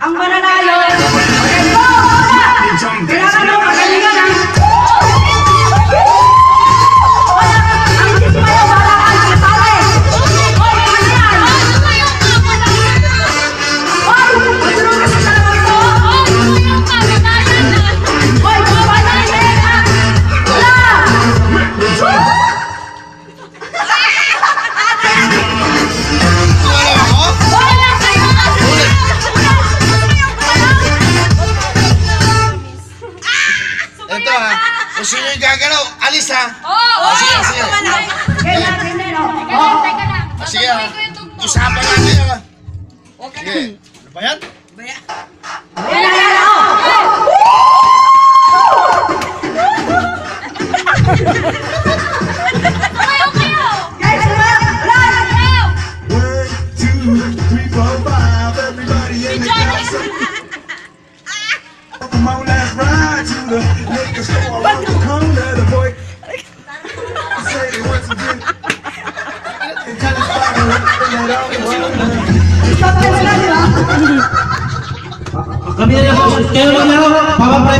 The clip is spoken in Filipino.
Ang mananalo. Ito ha. Kung sino yung gagalaw, alis ha. Oh, sige, sige. Ganyan, ganyan, oh. Oo. Ah, sige ha. Usapan natin ha. Sige. Ano ba yan? Yan, yan, yan, oh. Guys, कभी बाबा